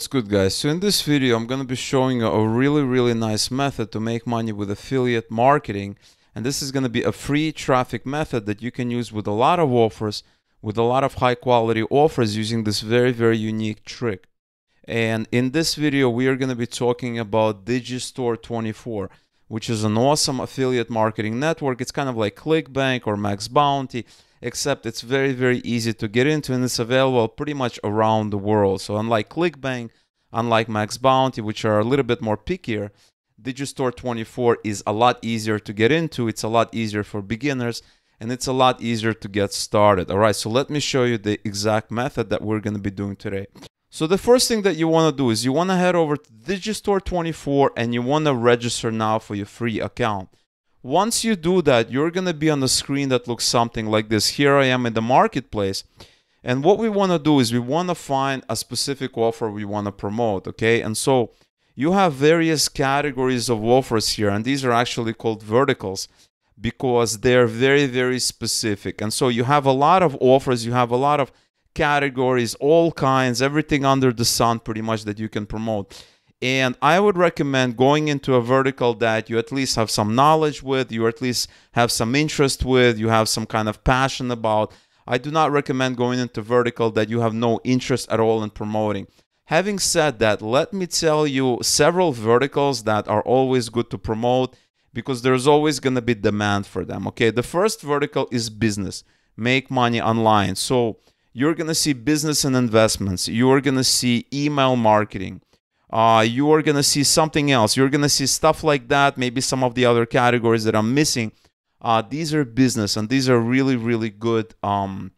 What's good guys? So in this video I'm going to be showing you a really really nice method to make money with affiliate marketing and this is going to be a free traffic method that you can use with a lot of offers with a lot of high quality offers using this very very unique trick. And in this video we are going to be talking about Digistore 24 which is an awesome affiliate marketing network. It's kind of like ClickBank or MaxBounty except it's very, very easy to get into and it's available pretty much around the world. So unlike ClickBank, unlike MaxBounty, which are a little bit more pickier, Digistore 24 is a lot easier to get into. It's a lot easier for beginners and it's a lot easier to get started. All right, so let me show you the exact method that we're going to be doing today. So the first thing that you want to do is you want to head over to Digistore 24 and you want to register now for your free account. Once you do that, you're going to be on the screen that looks something like this. Here I am in the marketplace. And what we want to do is we want to find a specific offer we want to promote, okay? And so you have various categories of offers here, and these are actually called verticals because they're very, very specific. And so you have a lot of offers, you have a lot of categories, all kinds, everything under the sun pretty much that you can promote. And I would recommend going into a vertical that you at least have some knowledge with, you at least have some interest with, you have some kind of passion about. I do not recommend going into vertical that you have no interest at all in promoting. Having said that, let me tell you several verticals that are always good to promote because there's always going to be demand for them. Okay, the first vertical is business, make money online. So you're going to see business and investments, you're going to see email marketing uh, you are going to see something else. You're going to see stuff like that, maybe some of the other categories that I'm missing. Uh, these are business and these are really, really good um,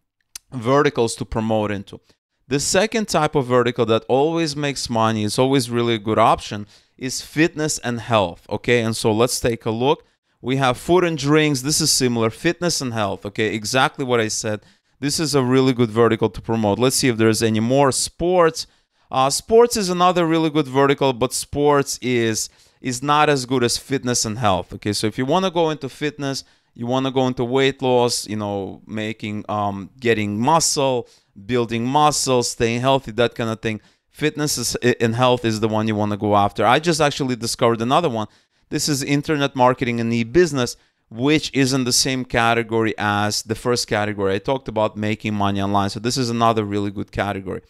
verticals to promote into. The second type of vertical that always makes money, is always really a good option, is fitness and health. Okay, and so let's take a look. We have food and drinks. This is similar. Fitness and health. Okay, exactly what I said. This is a really good vertical to promote. Let's see if there's any more sports uh, sports is another really good vertical, but sports is is not as good as fitness and health. Okay, so if you want to go into fitness, you want to go into weight loss, you know, making, um, getting muscle, building muscle, staying healthy, that kind of thing. Fitness is, and health is the one you want to go after. I just actually discovered another one. This is internet marketing and e-business, which is in the same category as the first category. I talked about making money online. So this is another really good category.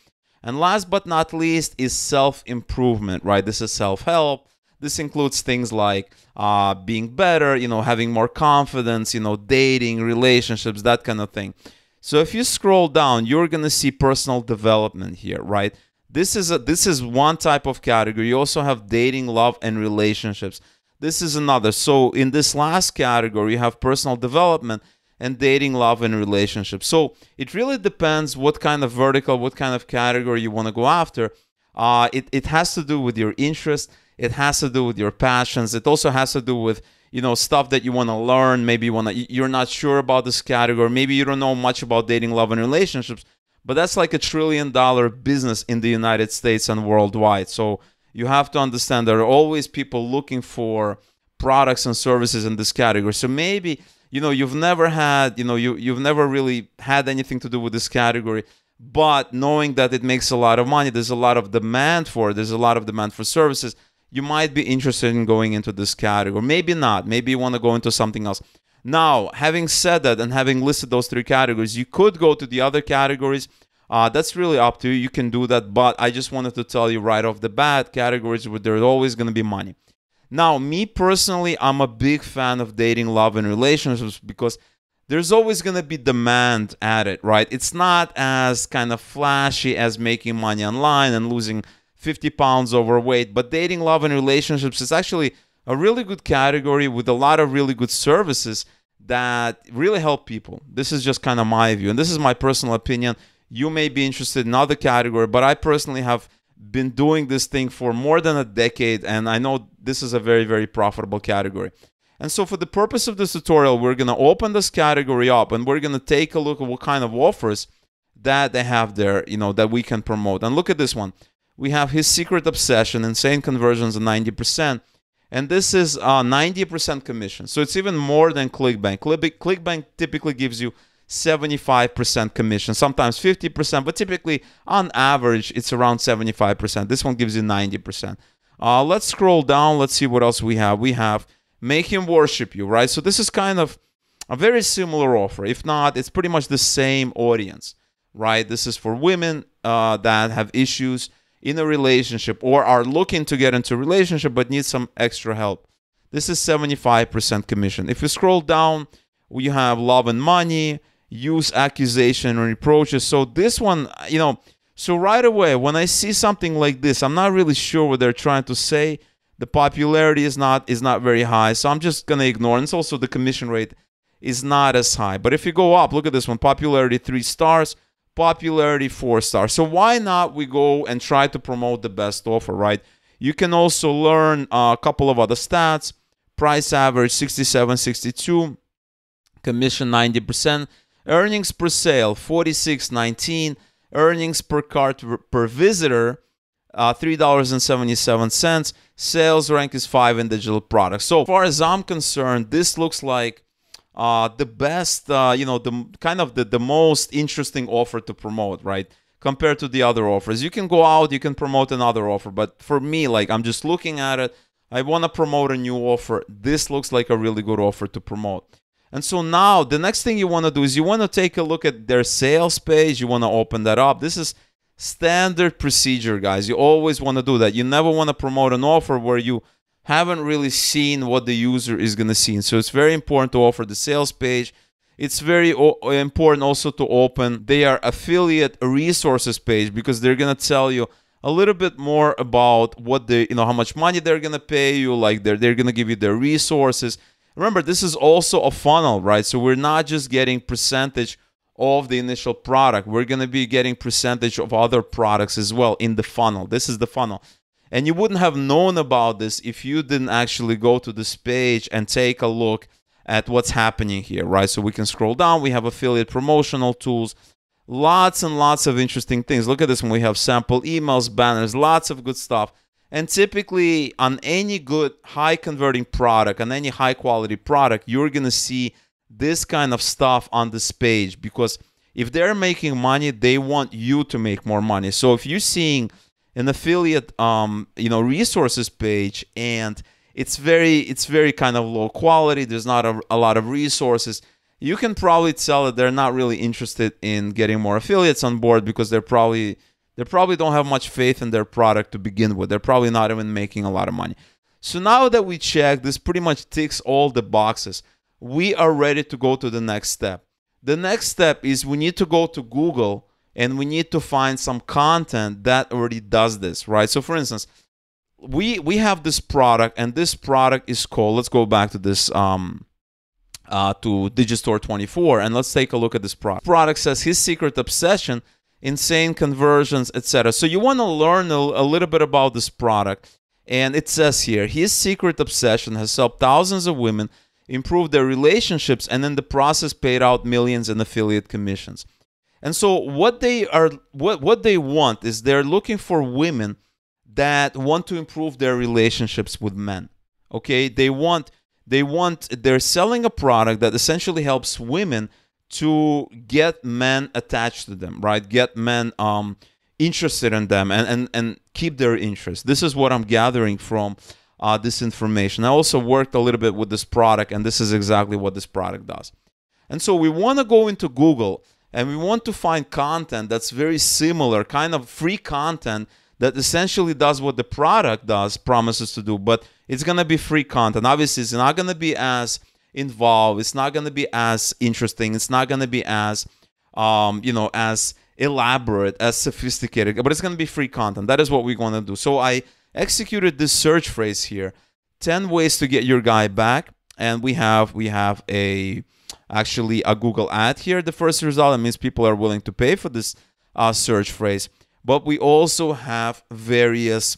And last but not least is self improvement, right? This is self help. This includes things like uh, being better, you know, having more confidence, you know, dating, relationships, that kind of thing. So if you scroll down, you're gonna see personal development here, right? This is a this is one type of category. You also have dating, love, and relationships. This is another. So in this last category, you have personal development and dating, love, and relationships. So it really depends what kind of vertical, what kind of category you want to go after. Uh, it, it has to do with your interest. It has to do with your passions. It also has to do with you know stuff that you want to learn. Maybe you want to. You're not sure about this category. Maybe you don't know much about dating, love, and relationships. But that's like a trillion dollar business in the United States and worldwide. So you have to understand there are always people looking for products and services in this category. So maybe you know you've never had you know you you've never really had anything to do with this category but knowing that it makes a lot of money there's a lot of demand for it there's a lot of demand for services you might be interested in going into this category. Maybe not. Maybe you want to go into something else. Now having said that and having listed those three categories you could go to the other categories. Uh, that's really up to you. You can do that but i just wanted to tell you right off the bat categories where there's always going to be money now, me personally, I'm a big fan of dating, love, and relationships because there's always going to be demand at it, right? It's not as kind of flashy as making money online and losing 50 pounds overweight, but dating, love, and relationships is actually a really good category with a lot of really good services that really help people. This is just kind of my view, and this is my personal opinion. You may be interested in other category, but I personally have been doing this thing for more than a decade, and I know this is a very, very profitable category. And so for the purpose of this tutorial, we're going to open this category up and we're going to take a look at what kind of offers that they have there, you know, that we can promote. And look at this one. We have his secret obsession, insane conversions of 90%. And this is uh, 90% commission. So it's even more than ClickBank. ClickBank typically gives you 75% commission, sometimes 50%, but typically on average, it's around 75%. This one gives you 90%. Uh, let's scroll down. Let's see what else we have. We have make him worship you, right? So this is kind of a very similar offer. If not, it's pretty much the same audience, right? This is for women uh, that have issues in a relationship or are looking to get into a relationship but need some extra help. This is 75% commission. If you scroll down, you have love and money, use accusation and reproaches. So this one, you know, so right away when I see something like this, I'm not really sure what they're trying to say. The popularity is not is not very high, so I'm just gonna ignore. And it's also the commission rate is not as high. But if you go up, look at this one: popularity three stars, popularity four stars. So why not we go and try to promote the best offer, right? You can also learn uh, a couple of other stats: price average 67, 62, commission 90%, earnings per sale 46.19, earnings per cart per visitor uh, $3.77. Sales rank is 5 in digital products. So far as I'm concerned, this looks like uh, the best, uh, you know, the kind of the, the most interesting offer to promote, right? Compared to the other offers. You can go out, you can promote another offer, but for me, like I'm just looking at it, I want to promote a new offer. This looks like a really good offer to promote. And so now the next thing you want to do is you want to take a look at their sales page. You want to open that up. This is standard procedure, guys. You always want to do that. You never want to promote an offer where you haven't really seen what the user is going to see. And so it's very important to offer the sales page. It's very important also to open their affiliate resources page because they're going to tell you a little bit more about what they, you know, how much money they're going to pay you, like they're they're going to give you their resources. Remember, this is also a funnel, right? So we're not just getting percentage of the initial product. We're going to be getting percentage of other products as well in the funnel. This is the funnel. And you wouldn't have known about this if you didn't actually go to this page and take a look at what's happening here, right? So we can scroll down. We have affiliate promotional tools, lots and lots of interesting things. Look at this one. We have sample emails, banners, lots of good stuff. And typically, on any good high converting product, on any high quality product, you're going to see this kind of stuff on this page because if they're making money, they want you to make more money. So if you're seeing an affiliate, um, you know, resources page and it's very, it's very kind of low quality. There's not a, a lot of resources. You can probably tell that they're not really interested in getting more affiliates on board because they're probably they probably don't have much faith in their product to begin with. They're probably not even making a lot of money. So now that we check, this pretty much ticks all the boxes. We are ready to go to the next step. The next step is we need to go to Google and we need to find some content that already does this, right? So for instance, we we have this product and this product is called let's go back to this um uh to Digistore 24 and let's take a look at this product. Product says his secret obsession insane conversions, etc. So you want to learn a, a little bit about this product. And it says here, his secret obsession has helped thousands of women improve their relationships and in the process paid out millions in affiliate commissions. And so what they are what what they want is they're looking for women that want to improve their relationships with men. Okay? They want they want they're selling a product that essentially helps women to get men attached to them, right? Get men um, interested in them and, and, and keep their interest. This is what I'm gathering from uh, this information. I also worked a little bit with this product, and this is exactly what this product does. And so we want to go into Google and we want to find content that's very similar, kind of free content that essentially does what the product does, promises to do, but it's going to be free content. Obviously, it's not going to be as involved. It's not going to be as interesting. It's not going to be as, um, you know, as elaborate, as sophisticated, but it's going to be free content. That is what we're going to do. So I executed this search phrase here 10 ways to get your guy back. And we have, we have a, actually a Google ad here. The first result, that means people are willing to pay for this uh, search phrase. But we also have various,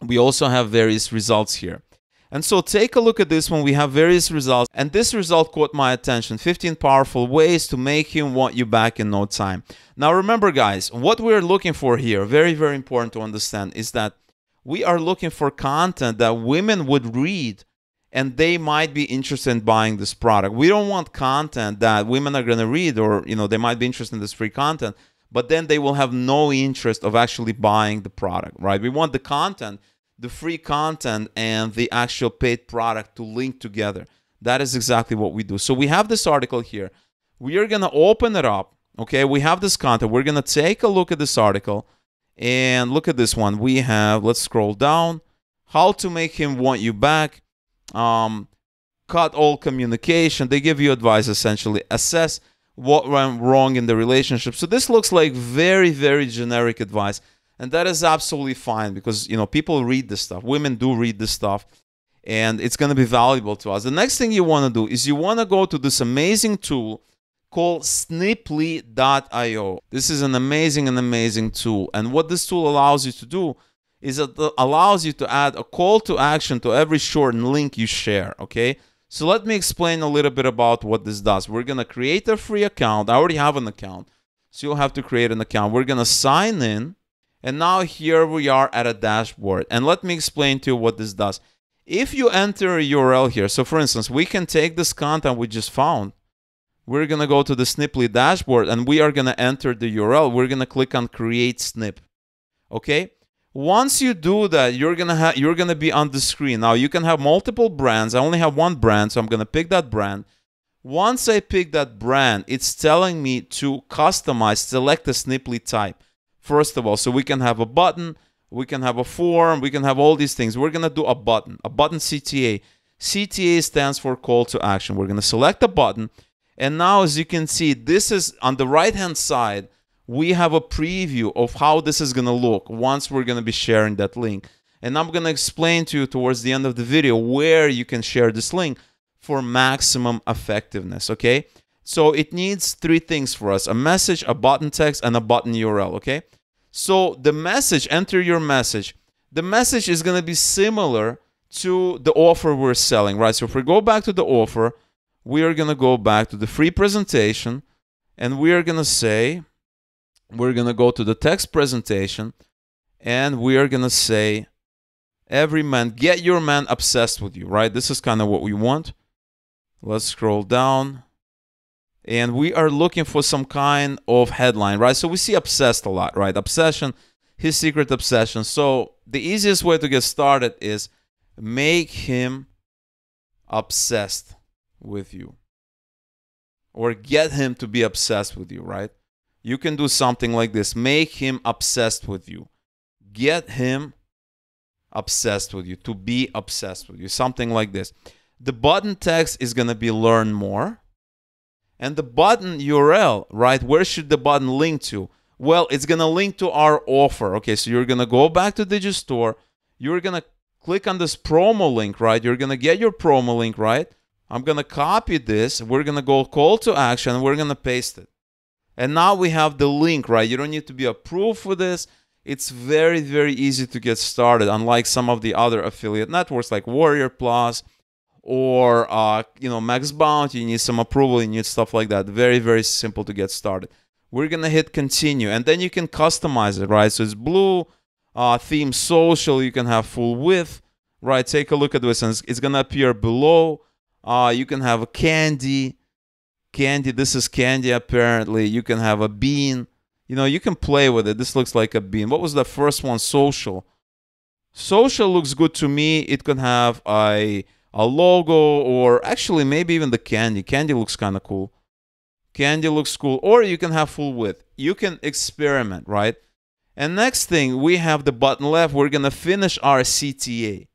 we also have various results here. And so take a look at this one. We have various results, and this result caught my attention 15 powerful ways to make him want you back in no time. Now, remember, guys, what we're looking for here, very, very important to understand, is that we are looking for content that women would read and they might be interested in buying this product. We don't want content that women are going to read or you know they might be interested in this free content, but then they will have no interest of actually buying the product, right? We want the content, the free content and the actual paid product to link together. That is exactly what we do. So we have this article here. We are going to open it up, okay? We have this content. We're going to take a look at this article and look at this one. We have let's scroll down. How to make him want you back um, cut all communication. They give you advice essentially. Assess what went wrong in the relationship. So this looks like very, very generic advice. And that is absolutely fine because you know people read this stuff. Women do read this stuff, and it's going to be valuable to us. The next thing you want to do is you want to go to this amazing tool called sniply.io. This is an amazing and amazing tool. And what this tool allows you to do is it allows you to add a call to action to every shortened link you share, okay? So let me explain a little bit about what this does. We're going to create a free account. I already have an account, so you'll have to create an account. We're going to sign in, and now here we are at a dashboard. And let me explain to you what this does. If you enter a URL here, so for instance, we can take this content we just found, we're going to go to the Sniply dashboard, and we are going to enter the URL. We're going to click on Create Snip, okay? once you do that you're gonna have you're gonna be on the screen now you can have multiple brands i only have one brand so i'm gonna pick that brand once i pick that brand it's telling me to customize select a sniply type first of all so we can have a button we can have a form we can have all these things we're gonna do a button a button cta cta stands for call to action we're gonna select a button and now as you can see this is on the right hand side we have a preview of how this is going to look once we're going to be sharing that link. And I'm going to explain to you towards the end of the video where you can share this link for maximum effectiveness, okay? So it needs three things for us, a message, a button text, and a button URL, okay? So the message, enter your message. The message is going to be similar to the offer we're selling, right? So if we go back to the offer, we are going to go back to the free presentation, and we are going to say, we're going to go to the text presentation and we are going to say, every man, get your man obsessed with you, right? This is kind of what we want. Let's scroll down. And we are looking for some kind of headline, right? So we see obsessed a lot, right? Obsession, his secret obsession. So the easiest way to get started is make him obsessed with you or get him to be obsessed with you, right? you can do something like this make him obsessed with you get him obsessed with you to be obsessed with you something like this the button text is going to be learn more and the button url right where should the button link to? Well it's going to link to our offer. Okay so you're going to go back to digistore you're going to click on this promo link right? You're going to get your promo link right? I'm going to copy this. We're going to go call to action. We're going to paste it. And now we have the link, right? You don't need to be approved for this. It's very, very easy to get started, unlike some of the other affiliate networks like Warrior Plus or uh, you know MaxBounty. You need some approval, you need stuff like that. Very, very simple to get started. We're gonna hit continue, and then you can customize it, right? So it's blue, uh, theme social. You can have full width, right? Take a look at this, and it's, it's gonna appear below. Uh, you can have a candy candy. This is candy, apparently. You can have a bean. You know, you can play with it. This looks like a bean. What was the first one? Social. Social looks good to me. It can have a, a logo or actually maybe even the candy. Candy looks kind of cool. Candy looks cool. Or you can have full width. You can experiment, right? And next thing, we have the button left. We're going to finish our CTA.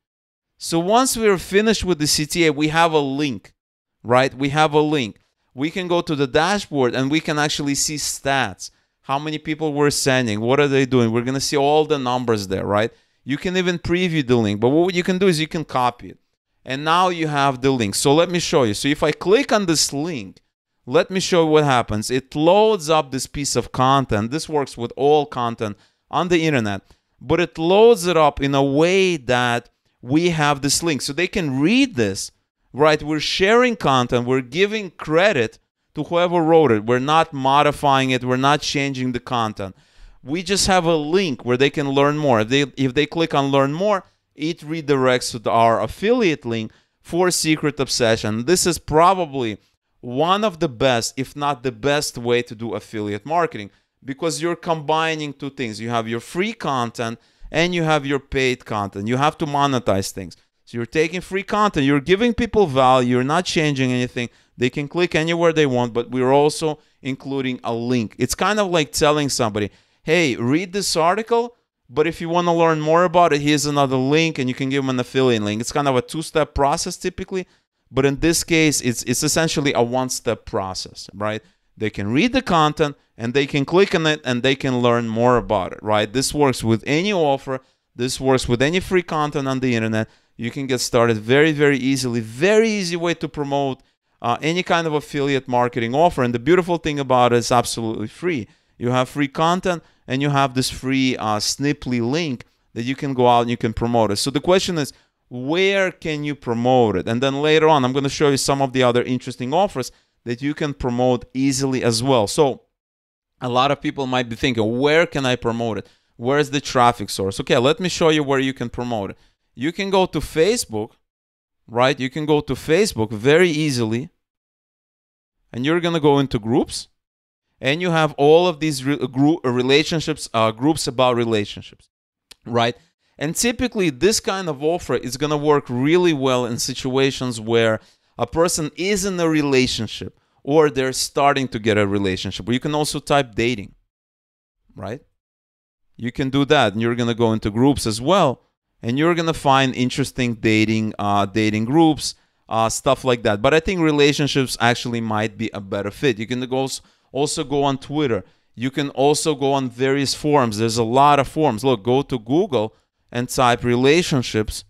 So once we're finished with the CTA, we have a link, right? We have a link we can go to the dashboard and we can actually see stats. How many people we're sending? What are they doing? We're going to see all the numbers there, right? You can even preview the link. But what you can do is you can copy it. And now you have the link. So let me show you. So if I click on this link, let me show you what happens. It loads up this piece of content. This works with all content on the internet. But it loads it up in a way that we have this link. So they can read this right? We're sharing content, we're giving credit to whoever wrote it. We're not modifying it, we're not changing the content. We just have a link where they can learn more. If they if they click on learn more, it redirects to our affiliate link for Secret Obsession. This is probably one of the best, if not the best way to do affiliate marketing because you're combining two things. You have your free content and you have your paid content. You have to monetize things. So you're taking free content, you're giving people value, you're not changing anything. They can click anywhere they want, but we're also including a link. It's kind of like telling somebody, hey, read this article, but if you want to learn more about it, here's another link and you can give them an affiliate link. It's kind of a two step process typically, but in this case, it's, it's essentially a one step process, right? They can read the content and they can click on it and they can learn more about it, right? This works with any offer. This works with any free content on the internet. You can get started very, very easily. Very easy way to promote uh, any kind of affiliate marketing offer. And the beautiful thing about it is absolutely free. You have free content and you have this free uh, Sniply link that you can go out and you can promote it. So the question is, where can you promote it? And then later on, I'm going to show you some of the other interesting offers that you can promote easily as well. So a lot of people might be thinking, where can I promote it? Where's the traffic source? Okay, let me show you where you can promote it. You can go to Facebook, right? You can go to Facebook very easily. And you're going to go into groups and you have all of these re- group relationships uh, groups about relationships right? And typically this kind of offer is going to work really well in situations where a person is in a relationship or they're starting to get a relationship. You can also type dating right? You can do that and you're going to go into groups as well and you're going to find interesting dating uh, dating groups uh, stuff like that. But i think relationships actually might be a better fit. You can go also go on Twitter. You can also go on various forums. There's a lot of forums. Look, go to Google and type relationships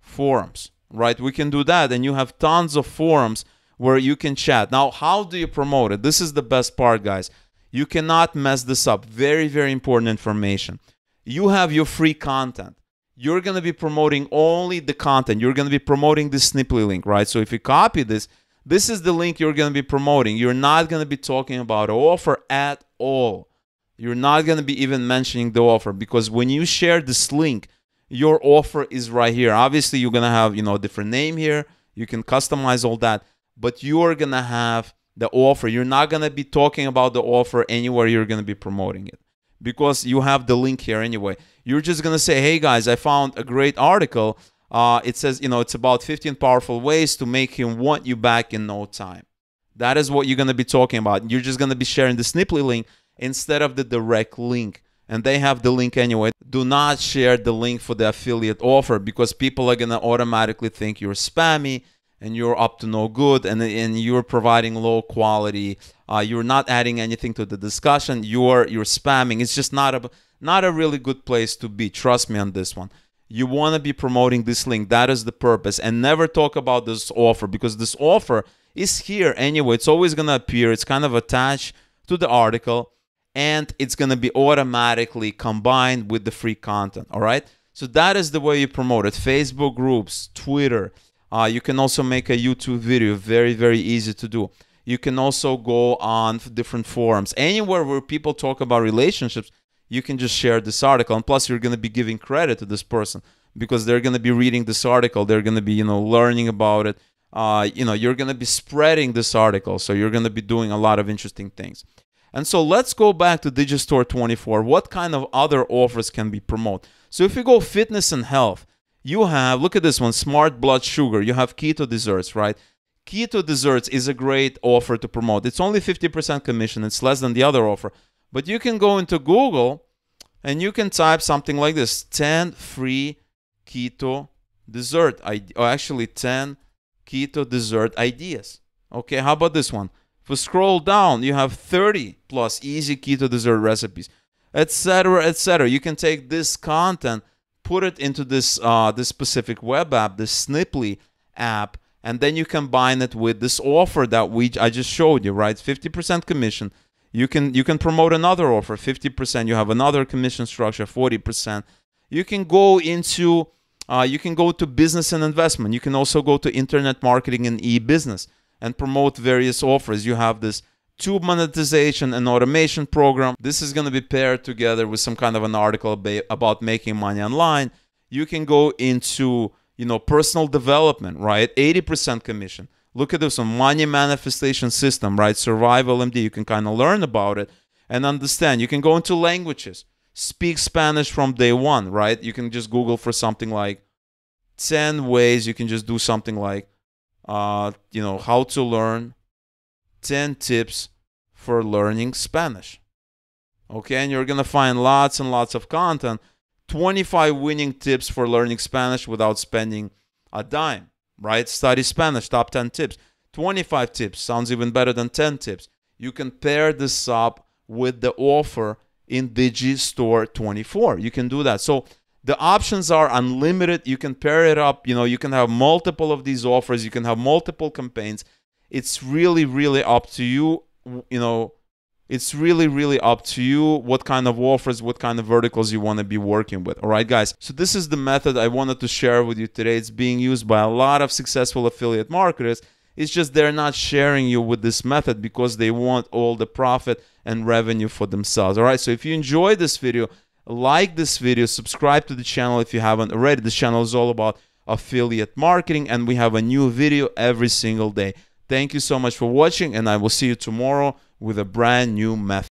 forums, right? We can do that. And you have tons of forums where you can chat. Now, how do you promote it? This is the best part, guys. You cannot mess this up. Very, very important information. You have your free content. You're going to be promoting only the content. You're going to be promoting the Sniply link, right? So if you copy this, this is the link you're going to be promoting. You're not going to be talking about an offer at all. You're not going to be even mentioning the offer because when you share this link, your offer is right here. Obviously, you're going to have, you know, a different name here. You can customize all that, but you're going to have the offer. You're not going to be talking about the offer anywhere you're going to be promoting it because you have the link here anyway. You're just going to say, "Hey guys, I found a great article uh, it says, you know, it's about 15 powerful ways to make him want you back in no time. That is what you're going to be talking about. You're just going to be sharing the Sniply link instead of the direct link. And they have the link anyway. Do not share the link for the affiliate offer because people are going to automatically think you're spammy and you're up to no good and, and you're providing low quality. Uh, you're not adding anything to the discussion. You're, you're spamming. It's just not a, not a really good place to be. Trust me on this one you want to be promoting this link. That is the purpose. And never talk about this offer because this offer is here anyway. It's always going to appear. It's kind of attached to the article and it's going to be automatically combined with the free content. All right. So that is the way you promote it. Facebook groups, Twitter. Uh, you can also make a YouTube video. Very, very easy to do. You can also go on different forums. Anywhere where people talk about relationships, you can just share this article and plus you're going to be giving credit to this person because they're going to be reading this article they're going to be you know learning about it. Uh, you know you're going to be spreading this article so you're going to be doing a lot of interesting things. And so let's go back to digistore 24 what kind of other offers can be promoted so if you go fitness and health you have look at this one smart blood sugar. You have keto desserts right? Keto desserts is a great offer to promote. It's only 50% commission. It's less than the other offer but you can go into Google and you can type something like this 10 free keto dessert, or actually 10 keto dessert ideas. Okay, how about this one? If you scroll down, you have 30 plus easy keto dessert recipes, etc., etc. You can take this content, put it into this uh, this specific web app, this Sniply app, and then you combine it with this offer that we I just showed you, right? 50% commission, you can you can promote another offer 50% you have another commission structure 40% you can go into uh, you can go to business and investment. You can also go to internet marketing and e-business and promote various offers. You have this tube monetization and automation program. This is going to be paired together with some kind of an article about making money online. You can go into you know, personal development, right? 80% commission. Look at this one, money manifestation system, right? Survival MD. You can kind of learn about it and understand. You can go into languages, speak Spanish from day one, right? You can just Google for something like 10 ways. You can just do something like, uh, you know, how to learn 10 tips for learning Spanish. Okay, and you're going to find lots and lots of content 25 winning tips for learning Spanish without spending a dime, right? Study Spanish, top 10 tips. 25 tips sounds even better than 10 tips. You can pair this up with the offer in Digistore 24. You can do that. So the options are unlimited. You can pair it up. You know, you can have multiple of these offers. You can have multiple campaigns. It's really, really up to you. You know, it's really really up to you what kind of offers what kind of verticals you want to be working with all right guys? So this is the method i wanted to share with you today. It's being used by a lot of successful affiliate marketers. It's just they're not sharing you with this method because they want all the profit and revenue for themselves all right? So if you enjoyed this video like this video subscribe to the channel if you haven't already. This channel is all about affiliate marketing and we have a new video every single day. Thank you so much for watching and i will see you tomorrow with a brand new method.